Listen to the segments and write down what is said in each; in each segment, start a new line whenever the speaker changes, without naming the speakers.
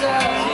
Monster.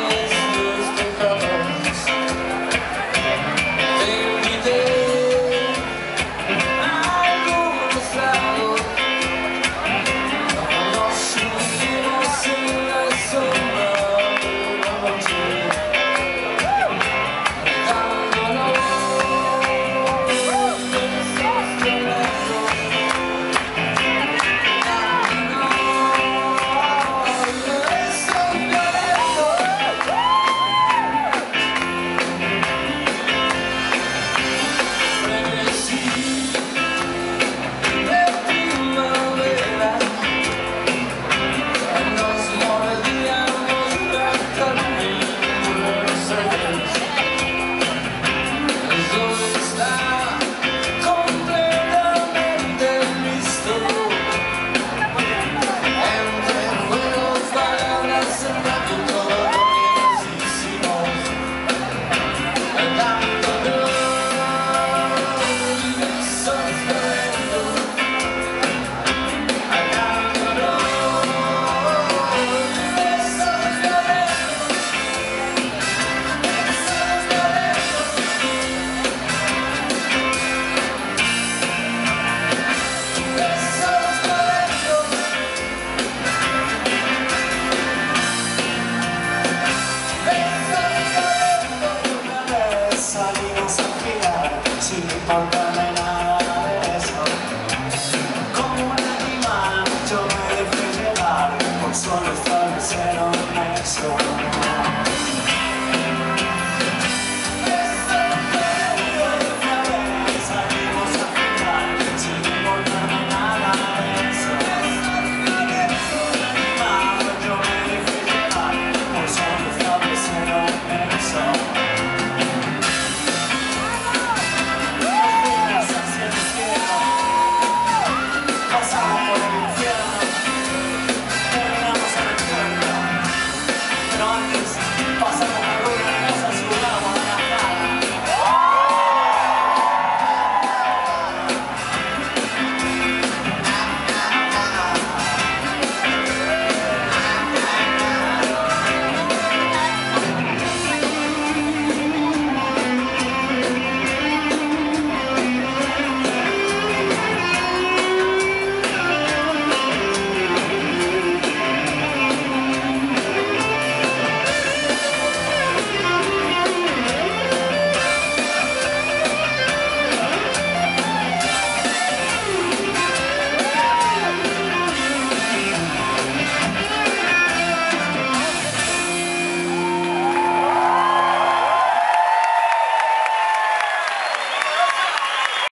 Pantana.